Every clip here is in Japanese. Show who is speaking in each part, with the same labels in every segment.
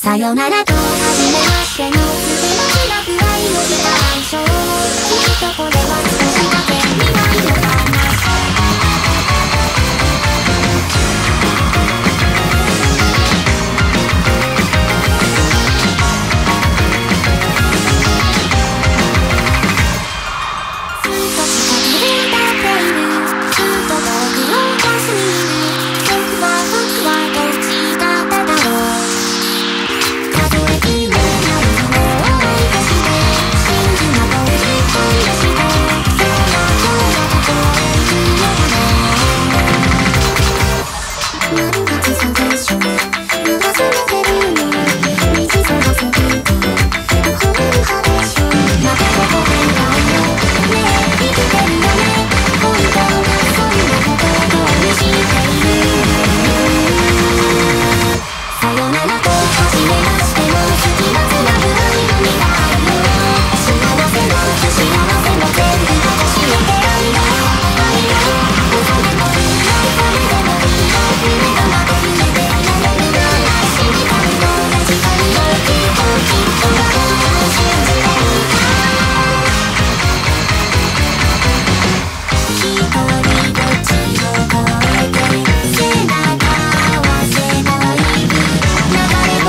Speaker 1: さよならと初めましての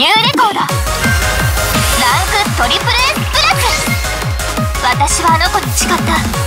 Speaker 2: ニューレコード。ランクトリプル S プラス。私はあの子に誓った。